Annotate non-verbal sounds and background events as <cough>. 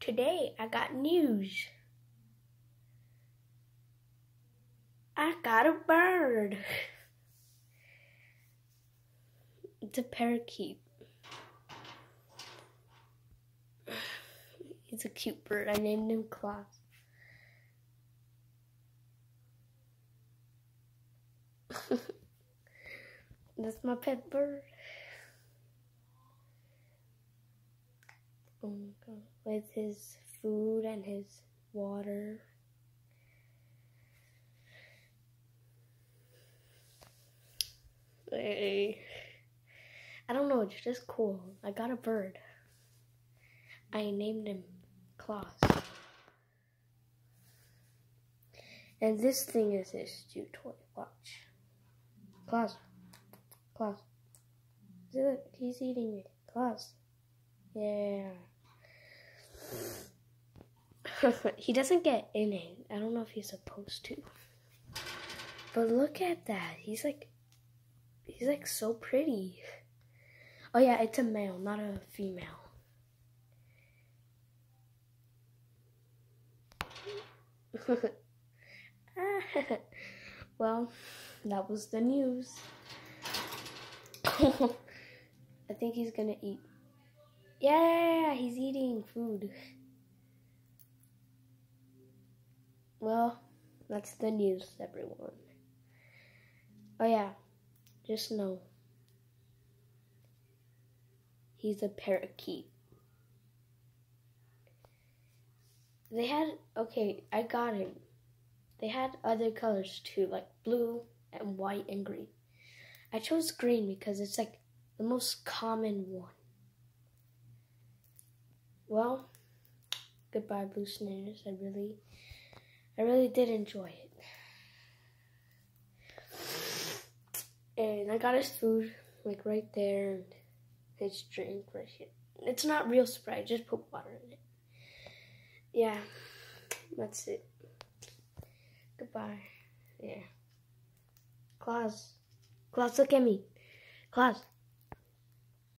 Today I got news. I got a bird. It's a parakeet. He's a cute bird. I named him Klaus. <laughs> That's my pet bird. With his food and his water. Hey. I don't know, it's just cool. I got a bird. I named him Klaus. And this thing is his stew toy. Watch. Klaus. Klaus. Look, he's eating it. Klaus. Yeah. <laughs> he doesn't get in it. I don't know if he's supposed to. But look at that. He's like he's like so pretty. Oh yeah, it's a male, not a female. <laughs> well, that was the news. <laughs> I think he's gonna eat. Yeah, he's eating food. Well, that's the news, everyone. Oh, yeah, just know he's a parakeet. They had, okay, I got him. They had other colors too, like blue and white and green. I chose green because it's like the most common one. Well, goodbye, Blue Snares. I really, I really did enjoy it. And I got his food, like right there, and his drink right here. It's not real Sprite, just put water in it. Yeah, that's it. Goodbye. Yeah. Klaus. Klaus, look at me. Klaus.